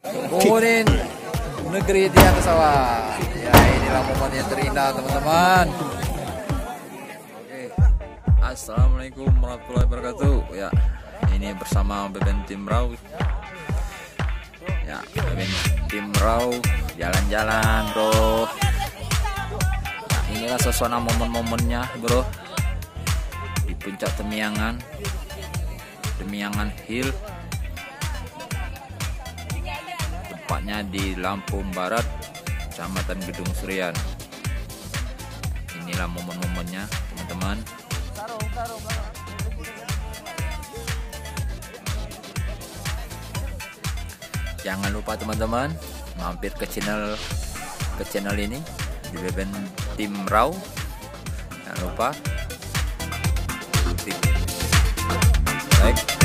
Kemudian negeri atas sawah. Ya inilah momen yang terindah teman-teman. Oke. Assalamualaikum warahmatullahi wabarakatuh. Ya ini bersama Beben Tim Raw. Ya Beben Tim Raw jalan-jalan bro. Nah, inilah suasana momen-momennya bro di puncak Temiangan. Temiangan Hill tepatnya di Lampung Barat, Kecamatan Gedung Serian. Inilah momen-momennya, teman-teman. Jangan lupa teman-teman mampir ke channel ke channel ini di Beben Tim Raw. Jangan lupa like,